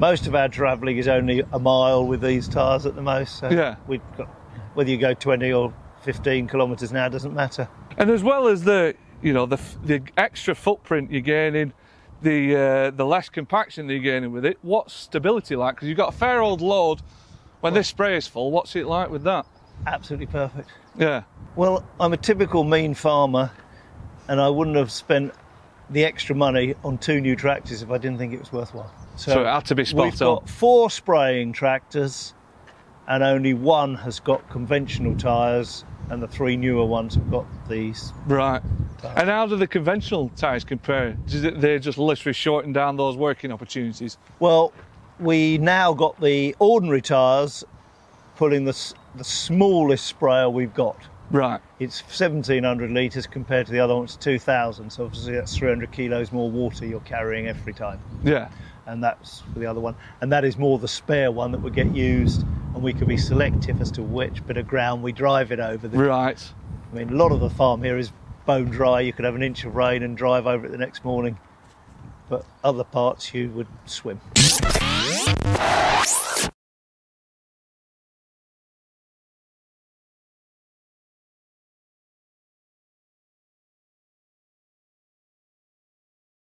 Most of our travelling is only a mile with these tyres at the most. So Yeah. We've got, whether you go 20 or 15 kilometres now doesn't matter. And as well as the, you know, the the extra footprint you're gaining, the uh, the less compaction that you're gaining with it. What's stability like? Because you've got a fair old load. When this spray is full, what's it like with that? Absolutely perfect. Yeah. Well, I'm a typical mean farmer, and I wouldn't have spent the extra money on two new tractors if I didn't think it was worthwhile. So it had to be spot we've on. got four spraying tractors, and only one has got conventional tyres, and the three newer ones have got these. Right. And how do the conventional tyres compare? They're just literally shorting down those working opportunities. Well, we now got the ordinary tyres pulling the, the smallest sprayer we've got. Right. It's 1700 litres compared to the other one, it's 2000. So obviously that's 300 kilos more water you're carrying every time. Yeah. And that's for the other one. And that is more the spare one that would get used. And we could be selective as to which bit of ground we drive it over. The, Right. I mean, a lot of the farm here is bone dry. You could have an inch of rain and drive over it the next morning. But other parts you would swim.